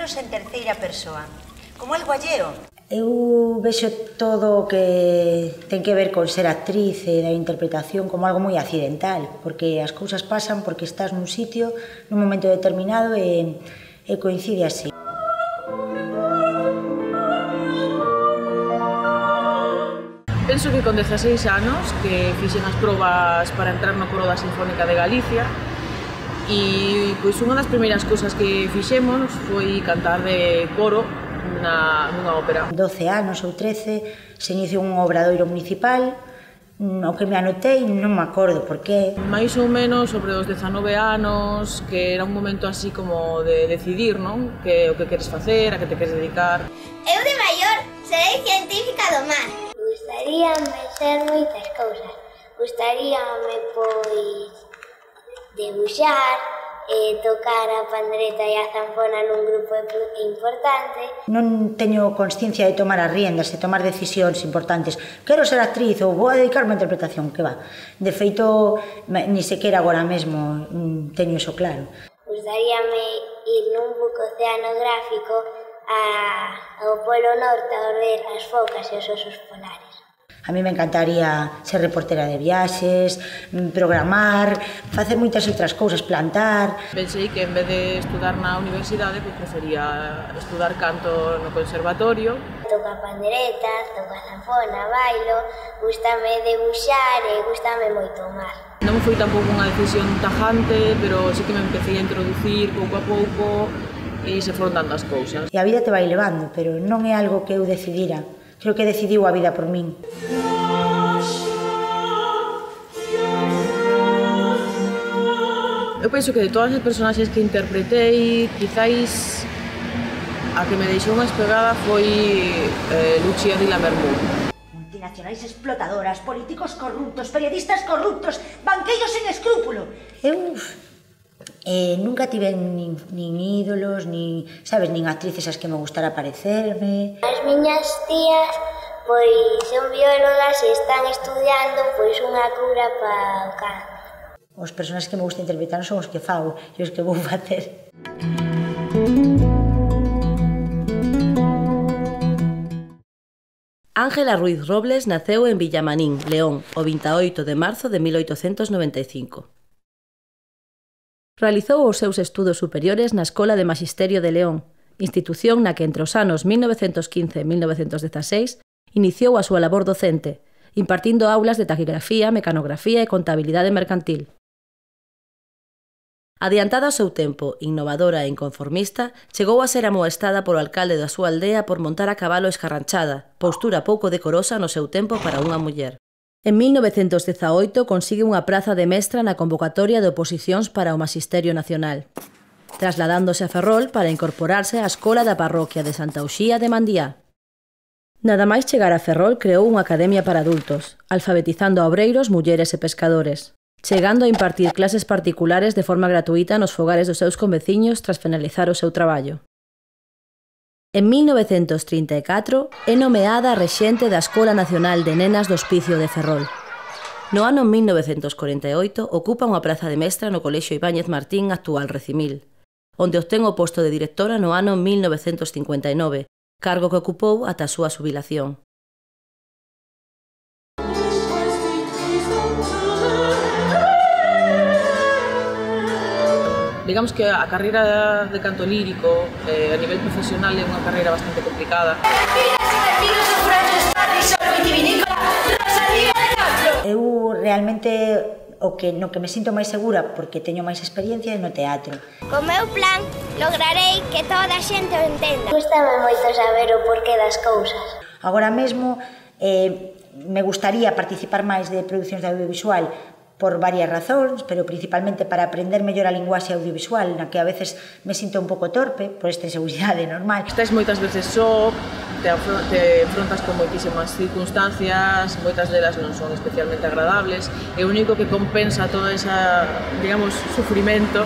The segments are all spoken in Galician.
menos en terceira persoa, como algo alleo. Eu vexo todo o que ten que ver con ser actriz e da interpretación como algo moi accidental, porque as cousas pasan porque estás nun sitio nun momento determinado e, e coincide así. Penso que con 16 anos que fixen as probas para entrar no coro da Sinfónica de Galicia E pois unha das primeiras cousas que fixemos foi cantar de coro na, nunha ópera. 12 anos ou 13 se iniciou un obradoiro municipal mm, o que me anotei non me acordo por qué. Mais ou menos sobre os 19 anos, que era un momento así como de decidir, non? Que o que queres facer, a que te queres dedicar. Eu de maior serei científica do mar. Gustaríame ser moitas cousas. Gustaríame, pois, debuxar, eh, tocar a pandreta e a zampona nun grupo importante. Non teño consciencia de tomar as riendas, de tomar decisións importantes. Quero ser actriz ou vou a dedicarme á interpretación, que va. De feito, ni sequera agora mesmo mm, teño iso claro. Gustaríame ir nun buco oceanográfico a, ao Polo Norte a ver as focas e os osos polares. A mí me encantaría ser reportera de viaxes, mm, programar, facer moitas outras cousas, plantar. Pensei que en vez de estudar na universidade, pois pues, prefería estudar canto no conservatorio. Toca pandereta, toca zanfona, bailo, gustame debuxar e gustame moito o mar. Non foi tampouco unha decisión tajante, pero sí que me empecé a introducir pouco a pouco e se foron dando as cousas. E a vida te vai levando, pero non é algo que eu decidira creo que decidiu a vida por min. Eu penso que de todas as personaxes que interpretei, quizáis a que me deixou máis pegada foi eh, Lucia de la Multinacionais explotadoras, políticos corruptos, periodistas corruptos, banqueiros sen escrúpulo. Eu eh, nunca tiven nin, nin ídolos, nin, sabes, nin actrices as que me gustara parecerme. As miñas tías pois son biólogas e están estudiando pois unha cura para o cáncer. Os personas que me gusta interpretar son os que fago e os que vou facer. Ángela Ruiz Robles naceu en Villamanín, León, o 28 de marzo de 1895. Realizou os seus estudos superiores na Escola de Magisterio de León, institución na que entre os anos 1915 e 1916 iniciou a súa labor docente, impartindo aulas de taquigrafía, mecanografía e contabilidade mercantil. Adiantada ao seu tempo, innovadora e inconformista, chegou a ser amoestada polo alcalde da súa aldea por montar a cabalo escarranchada, postura pouco decorosa no seu tempo para unha muller. En 1918 consigue unha praza de mestra na convocatoria de oposicións para o Magisterio Nacional, trasladándose a Ferrol para incorporarse á escola da parroquia de Santa Uxía de Mandía. Nada máis chegar a Ferrol creou unha academia para adultos, alfabetizando a obreiros, mulleres e pescadores, chegando a impartir clases particulares de forma gratuita nos fogares dos seus conveciños tras finalizar o seu traballo. En 1934 é nomeada rexente da Escola Nacional de Nenas do Hospicio de Ferrol. No ano 1948 ocupa unha praza de mestra no Colexio Ibáñez Martín, actual Recimil, onde obtén o posto de directora no ano 1959, cargo que ocupou ata a súa subilación. Digamos que a carreira de canto lírico eh, a nivel profesional é unha carreira bastante complicada. Eu realmente o que no que me sinto máis segura porque teño máis experiencia é no teatro. Co meu plan lograrei que toda a xente o entenda. Gústame moito saber o porqué das cousas. Agora mesmo eh, me gustaría participar máis de producións de audiovisual por varias razóns, pero principalmente para aprender mellor a linguaxe audiovisual, na que a veces me sinto un pouco torpe, por esta inseguridade normal. Estás moitas veces só, te, te enfrontas con moitísimas circunstancias, moitas delas non son especialmente agradables, e o único que compensa toda esa, digamos, sufrimento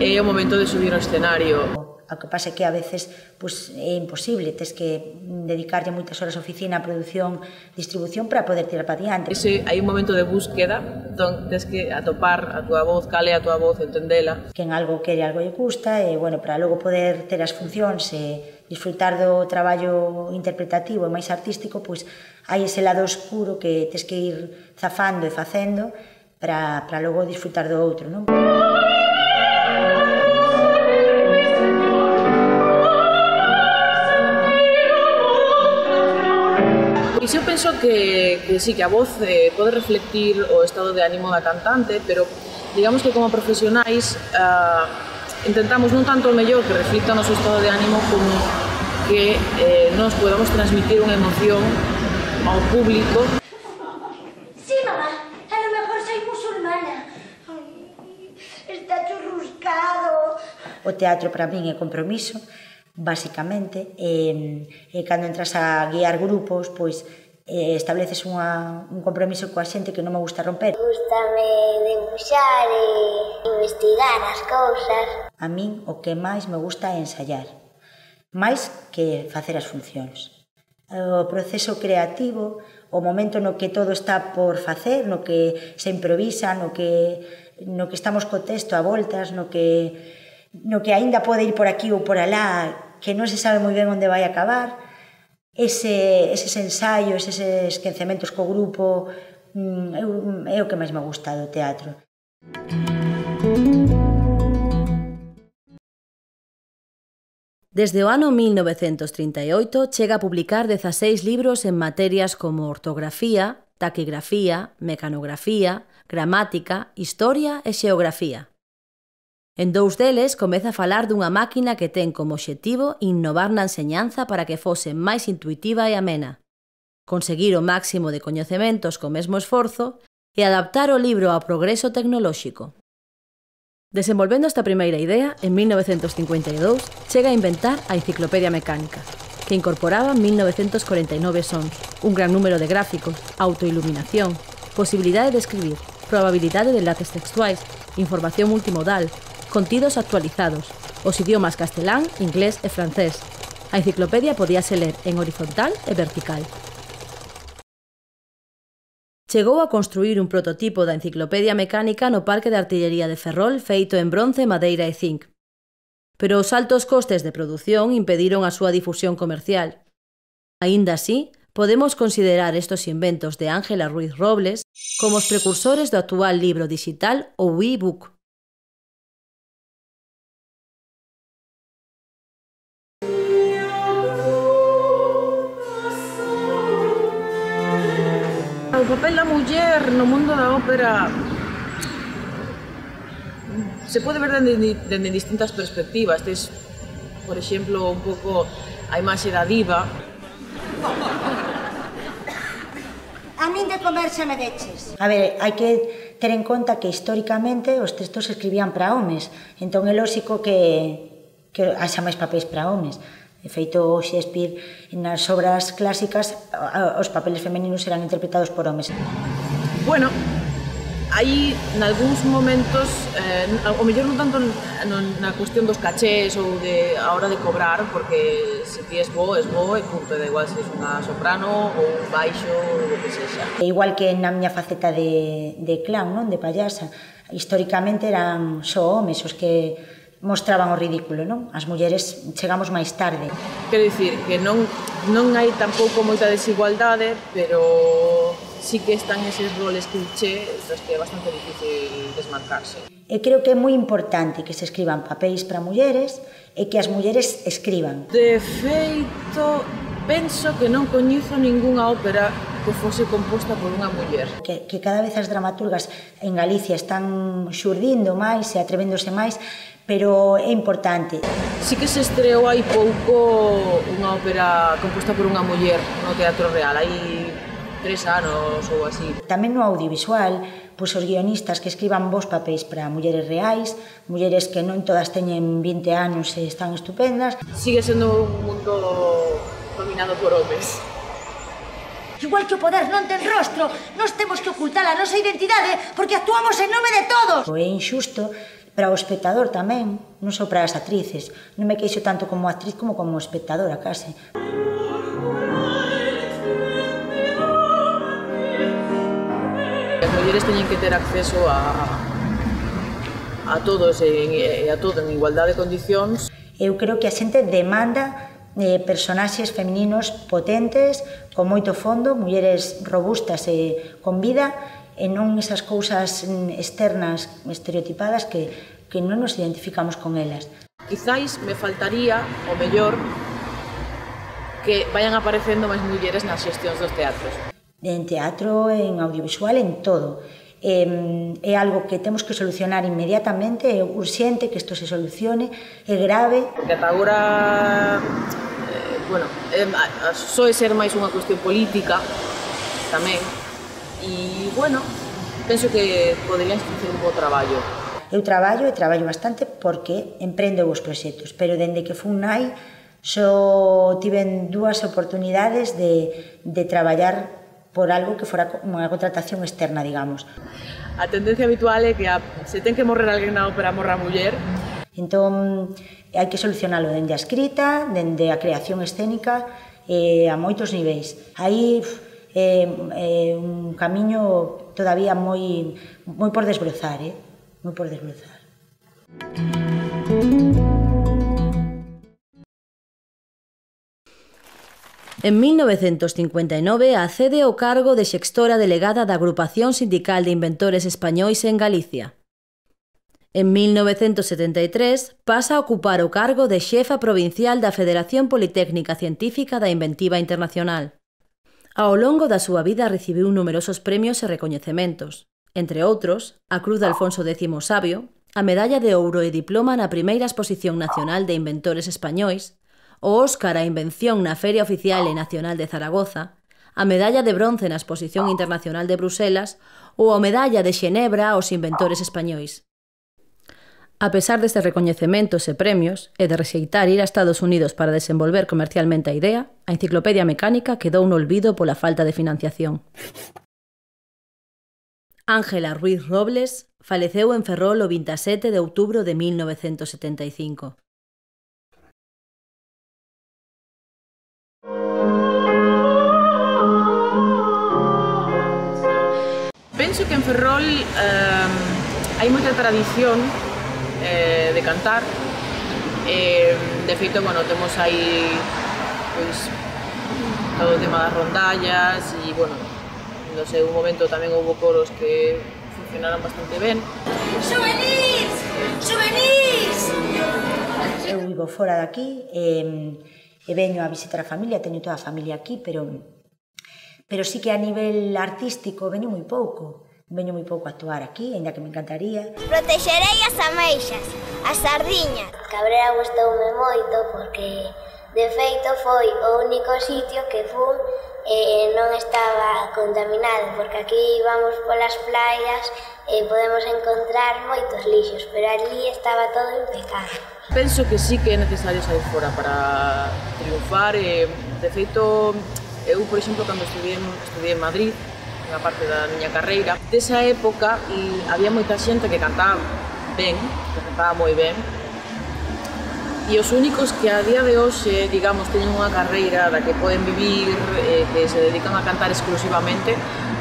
é o momento de subir ao escenario. A que pasa é que a veces pues, é imposible, tes que dedicarlle moitas horas a oficina, a produción, distribución para poder tirar para diante. Ese, hai un momento de búsqueda, don, tes que atopar a túa voz, cale a túa voz, entendela. Que en algo quere, algo lle gusta, e bueno, para logo poder ter as funcións e disfrutar do traballo interpretativo e máis artístico, pois hai ese lado oscuro que tes que ir zafando e facendo para, para logo disfrutar do outro, non? Pois eu penso que, que sí, que a voz eh, pode reflectir o estado de ánimo da cantante, pero digamos que como profesionais eh, intentamos non tanto o mellor que reflicta o noso estado de ánimo como que eh, nos podamos transmitir unha emoción ao público. Sí, mamá, a lo mejor soy musulmana. Ay, está churruscado. O teatro para min é compromiso, basicamente, e, e cando entras a guiar grupos, pois eh, estableces unha, un compromiso coa xente que non me gusta romper. Gústame debuxar e investigar as cousas. A min o que máis me gusta é ensayar, máis que facer as funcións. O proceso creativo, o momento no que todo está por facer, no que se improvisa, no que, no que estamos co texto a voltas, no que no que aínda pode ir por aquí ou por alá, que non se sabe moi ben onde vai acabar, ese, eses ensaios, eses esquecementos co grupo, mm, eu, mm, é o que máis me gusta do teatro. Desde o ano 1938 chega a publicar 16 libros en materias como ortografía, taquigrafía, mecanografía, gramática, historia e xeografía. En dous deles comeza a falar dunha máquina que ten como obxectivo innovar na enseñanza para que fose máis intuitiva e amena, conseguir o máximo de coñecementos co mesmo esforzo e adaptar o libro ao progreso tecnolóxico. Desenvolvendo esta primeira idea, en 1952, chega a inventar a Enciclopedia Mecánica, que incorporaba 1949 sons, un gran número de gráficos, autoiluminación, posibilidade de escribir, probabilidade de enlaces textuais, información multimodal, contidos actualizados, os idiomas castelán, inglés e francés. A enciclopedia podíase ler en horizontal e vertical. Chegou a construir un prototipo da enciclopedia mecánica no Parque de Artillería de Ferrol feito en bronce, madeira e zinc. Pero os altos costes de produción impediron a súa difusión comercial. Aínda así, podemos considerar estos inventos de Ángela Ruiz Robles como os precursores do actual libro digital ou e-book. no mundo da ópera se pode ver dende, dende distintas perspectivas. Tes, por exemplo, un pouco a imaxe da diva. A min de comer xa me deches. A ver, hai que ter en conta que históricamente os textos se escribían para homes, entón é lóxico que, que haxa máis papéis para homes. De feito, Shakespeare nas obras clásicas os papeles femeninos eran interpretados por homes bueno, aí nalgúns momentos eh, o mellor non tanto na cuestión dos cachés ou de a hora de cobrar porque se ti es bo, es bo e punto, da igual se es unha soprano ou un baixo ou o que sexa. Igual que na miña faceta de, de clown, non? de payasa, históricamente eran só homes os que mostraban o ridículo, non? As mulleres chegamos máis tarde. Quero dicir que non, non hai tampouco moita desigualdade, pero sí que están eses roles cliché dos que é bastante difícil desmarcarse. Eu creo que é moi importante que se escriban papéis para mulleres e que as mulleres escriban. De feito, penso que non coñezo ningunha ópera que fose composta por unha muller. Que, que cada vez as dramaturgas en Galicia están xurdindo máis e atrevéndose máis, pero é importante. Sí que se estreou hai pouco unha ópera composta por unha muller no Teatro Real. Hai tres anos ou así. Tamén no audiovisual, pois os guionistas que escriban vos papéis para mulleres reais, mulleres que non todas teñen 20 anos e están estupendas. Sigue sendo un mundo dominado por homes. Igual que o poder non ten rostro, nós temos que ocultar a nosa identidade porque actuamos en nome de todos. O é injusto para o espectador tamén, non só para as actrices. Non me queixo tanto como actriz como como espectadora, case. mulleres teñen que ter acceso a, a todos e, eh, a todo en igualdade de condicións. Eu creo que a xente demanda eh, personaxes femininos potentes, con moito fondo, mulleres robustas e con vida, e non esas cousas mm, externas estereotipadas que, que non nos identificamos con elas. Quizáis me faltaría, o mellor, que vayan aparecendo máis mulleres nas xestións dos teatros en teatro, en audiovisual, en todo. Eh, é algo que temos que solucionar inmediatamente, é urxente que isto se solucione, é grave. Que ata agora, eh, bueno, eh, soe ser máis unha cuestión política tamén, e bueno, penso que poderían facer un bo traballo. Eu traballo e traballo bastante porque emprendo os proxectos, pero dende que fun nai, só tiven dúas oportunidades de, de traballar por algo que fora unha contratación externa, digamos. A tendencia habitual é que a, se ten que morrer alguén na ópera morra a muller. Entón, hai que solucionalo dende a escrita, dende a creación escénica, eh, a moitos niveis. Aí é eh, eh, un camiño todavía moi moi por desbrozar, eh? moi por desbrozar. En 1959 accede ao cargo de xextora delegada da Agrupación Sindical de Inventores Españois en Galicia. En 1973 pasa a ocupar o cargo de xefa provincial da Federación Politécnica Científica da Inventiva Internacional. Ao longo da súa vida recibiu numerosos premios e recoñecementos, entre outros, a Cruz de Alfonso X Sabio, a Medalla de Ouro e Diploma na Primeira Exposición Nacional de Inventores Españois o Óscar á Invención na Feria Oficial e Nacional de Zaragoza, a Medalla de Bronce na Exposición Internacional de Bruselas ou a Medalla de Xenebra aos inventores españois. A pesar destes recoñecementos e premios e de rexeitar ir a Estados Unidos para desenvolver comercialmente a idea, a enciclopedia mecánica quedou no olvido pola falta de financiación. Ángela Ruiz Robles faleceu en Ferrol o 27 de outubro de 1975. Ferrol eh, hai moita tradición eh, de cantar eh, de feito, bueno, temos aí pois, todo o tema das rondallas e, bueno, no seu momento tamén houve coros que funcionaron bastante ben. Xuvenís! Xuvenís! Eu vivo fora daqui e, e veño a visitar a familia, teño toda a familia aquí, pero pero sí que a nivel artístico veño moi pouco. Veño moi pouco a actuar aquí, aínda que me encantaría. Protexerei as ameixas, as sardiñas. Cabrera gustoume moito porque de feito foi o único sitio que fun e eh, non estaba contaminado, porque aquí vamos polas playas e podemos encontrar moitos lixos, pero ali estaba todo impecable. Penso que sí que é necesario sair fora para triunfar e, de feito, eu, por exemplo, cando estudié, estudié en Madrid, unha parte da miña carreira. Desa época e había moita xente que cantaba ben, que cantaba moi ben, E os únicos que a día de hoxe, eh, digamos, teñen unha carreira da que poden vivir, eh, que se dedican a cantar exclusivamente,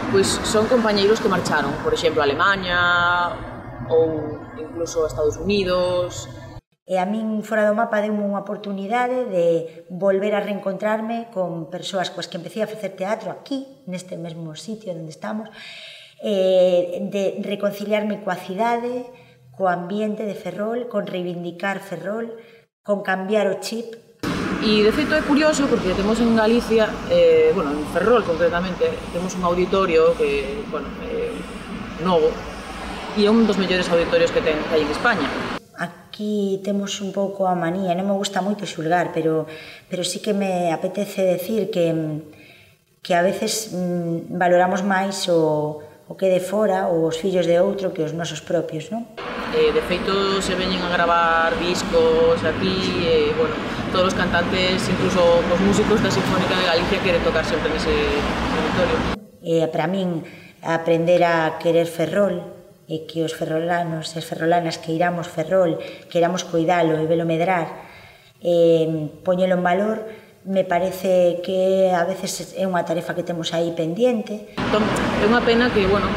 pois son compañeiros que marcharon, por exemplo, a Alemanha ou incluso a Estados Unidos, E a min fora do mapa deu unha oportunidade de volver a reencontrarme con persoas coas que empecé a facer teatro aquí, neste mesmo sitio onde estamos, eh, de reconciliarme coa cidade, co ambiente de Ferrol, con reivindicar Ferrol, con cambiar o chip. E de feito é curioso porque temos en Galicia, eh, bueno, en Ferrol concretamente, temos un auditorio que, bueno, eh, novo, e é un dos mellores auditorios que ten que hai en España aquí temos un pouco a manía, non me gusta moito xulgar, pero, pero sí que me apetece decir que, que a veces mm, valoramos máis o, o que de fora ou os fillos de outro que os nosos propios, non? Eh, de feito, se veñen a gravar discos aquí, eh, bueno, todos os cantantes, incluso os músicos da Sinfónica de Galicia queren tocar sempre nese territorio. Eh, para min, aprender a querer ferrol, e que os ferrolanos e as ferrolanas que iramos Ferrol, queramos cuidalo e velo medrar, e poñelo en valor, me parece que a veces é unha tarefa que temos aí pendiente. Entón, é unha pena que, bueno,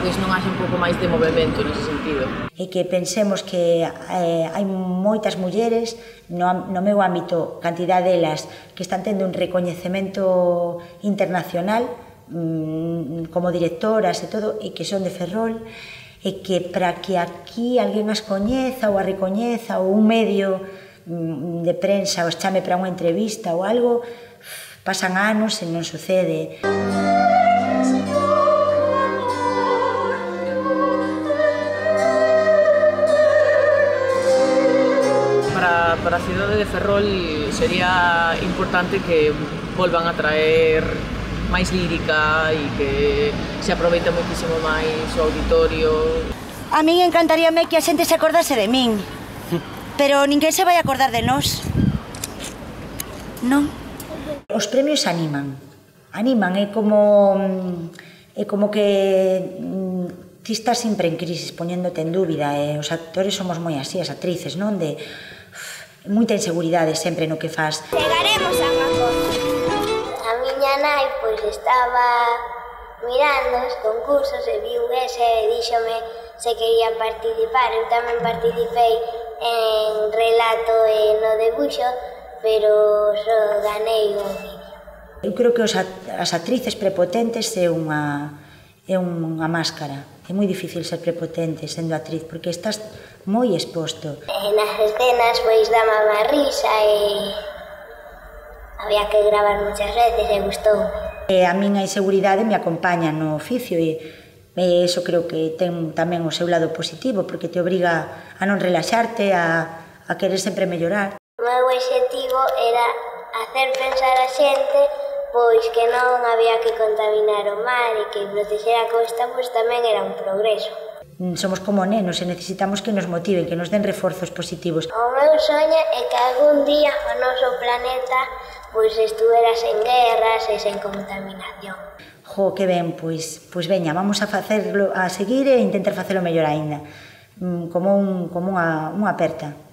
pois non haxe un pouco máis de movimento nese sentido. E que pensemos que eh, hai moitas mulleres no, no meu ámbito, cantidad delas, que están tendo un recoñecemento internacional, Mm, mm, como directoras e todo, e que son de Ferrol, e que para que aquí alguén as coñeza ou a recoñeza ou un medio mm, de prensa os chame para unha entrevista ou algo, pasan anos e non sucede. Para, para a cidade de Ferrol sería importante que volvan a traer máis lírica e que se aproveita muitísimo máis o auditorio. A min encantaríame que a xente se acordase de min, pero ninguén se vai acordar de nós. Non? Os premios animan. Animan, é como é como que mm, ti estás sempre en crisis, poñéndote en dúbida, e os actores somos moi así, as actrices, non? De uf, moita inseguridade sempre no que fas. Chegaremos a pois estaba mirando os concursos e viu ese e díxome se quería participar. Eu tamén participei en relato e no debuxo, pero só ganei un vídeo. Eu creo que os as actrices prepotentes é unha é unha máscara. É moi difícil ser prepotente sendo actriz porque estás moi exposto. E nas escenas pois dama má risa e había que gravar muchas veces e gustou. E a miña inseguridade me acompaña no oficio e, e eso creo que ten tamén o seu lado positivo porque te obriga a non relaxarte, a, a querer sempre mellorar. O meu objetivo era hacer pensar a xente pois que non había que contaminar o mar e que protexer a costa pois tamén era un progreso. Mm, somos como nenos e necesitamos que nos motiven, que nos den reforzos positivos. O meu soño é que algún día o noso planeta pois estuveras en guerras e sen contaminación. Jo, que ben, pois, pois veña, vamos a facerlo a seguir e intentar facelo mellor aínda mm, como un, como unha, unha aperta.